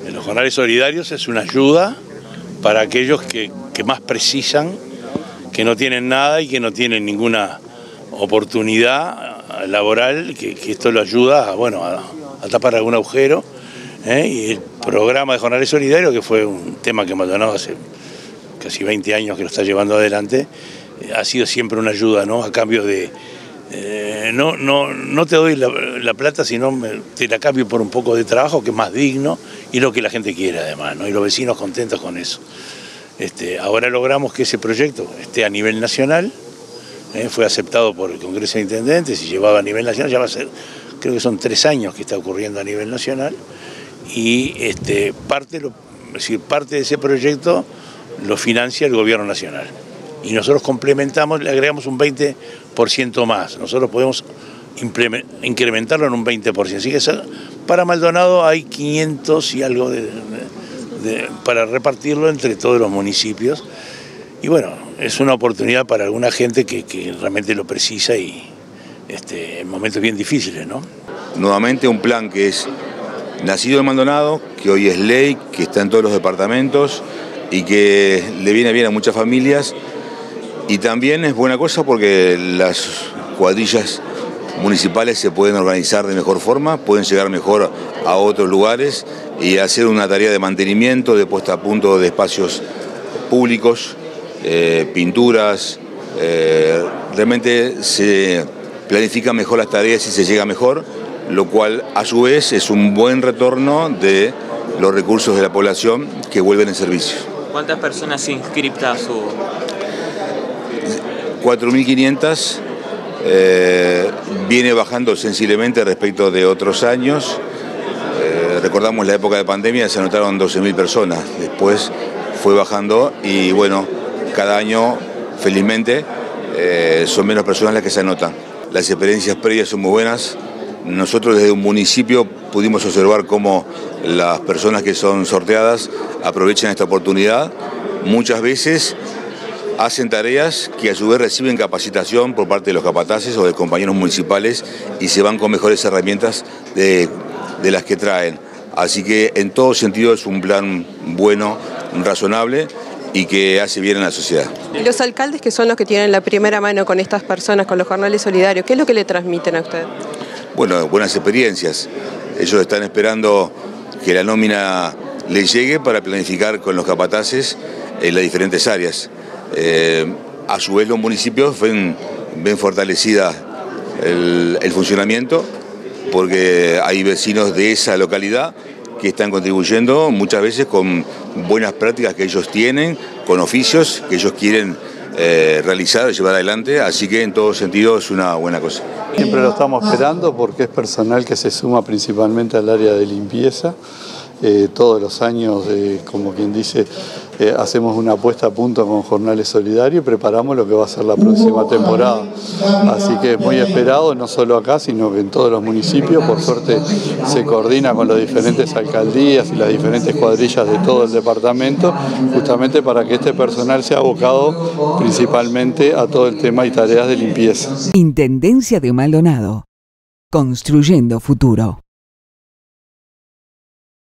Los jornales solidarios es una ayuda para aquellos que, más precisan, que no tienen nada y que no tienen ninguna oportunidad laboral, que, esto lo ayuda a, bueno, a, tapar algún agujero. ¿eh? Y el programa de jornales solidarios, que fue un tema que Maldonado hace casi 20 años que lo está llevando adelante, eh, ha sido siempre una ayuda, ¿no? A cambio de, eh, no, no, no te doy la, plata, sino te la cambio por un poco de trabajo que es más digno y lo que la gente quiere además, ¿no? y los vecinos contentos con eso. Este, ahora logramos que ese proyecto esté a nivel nacional, ¿eh? fue aceptado por el Congreso de Intendentes y llevado a nivel nacional, ya va a ser, creo que son tres años que está ocurriendo a nivel nacional, y este, parte, decir, parte de ese proyecto lo financia el gobierno nacional y nosotros complementamos, le agregamos un 20% más. Nosotros podemos incrementarlo en un 20%. Así que para Maldonado hay 500 y algo para repartirlo entre todos los municipios. Y bueno, es una oportunidad para alguna gente que, realmente lo precisa y este, en momentos bien difíciles, ¿no? Nuevamente un plan que es nacido en Maldonado, que hoy es ley, que está en todos los departamentos y que le viene bien a muchas familias y también es buena cosa porque las cuadrillas municipales se pueden organizar de mejor forma, pueden llegar mejor a otros lugares y hacer una tarea de mantenimiento, de puesta a punto de espacios públicos, eh, pinturas. Eh, realmente se planifican mejor las tareas y se llega mejor, lo cual a su vez es un buen retorno de los recursos de la población que vuelven en servicio. ¿Cuántas personas inscritas su 4.500 eh, viene bajando sensiblemente respecto de otros años. Eh, recordamos la época de pandemia, se anotaron 12.000 personas, después fue bajando y bueno, cada año, felizmente, eh, son menos personas las que se anotan. Las experiencias previas son muy buenas. Nosotros desde un municipio pudimos observar cómo las personas que son sorteadas aprovechan esta oportunidad. Muchas veces hacen tareas que a su vez reciben capacitación por parte de los capataces o de compañeros municipales y se van con mejores herramientas de, las que traen. Así que en todo sentido es un plan bueno, razonable y que hace bien en la sociedad. ¿Y los alcaldes que son los que tienen la primera mano con estas personas, con los jornales solidarios, qué es lo que le transmiten a usted? Bueno, buenas experiencias. Ellos están esperando que la nómina les llegue para planificar con los capataces en las diferentes áreas. Eh, a su vez los municipios ven, fortalecida el, funcionamiento porque hay vecinos de esa localidad que están contribuyendo muchas veces con buenas prácticas que ellos tienen, con oficios que ellos quieren eh, realizar, llevar adelante, así que en todo sentido es una buena cosa. Siempre lo estamos esperando porque es personal que se suma principalmente al área de limpieza. Eh, todos los años, como quien dice, eh, hacemos una puesta a punto con Jornales Solidarios y preparamos lo que va a ser la próxima temporada. Así que es muy esperado, no solo acá, sino que en todos los municipios. Por suerte se coordina con las diferentes alcaldías y las diferentes cuadrillas de todo el departamento, justamente para que este personal sea abocado principalmente a todo el tema y tareas de limpieza. Intendencia de Maldonado. Construyendo futuro.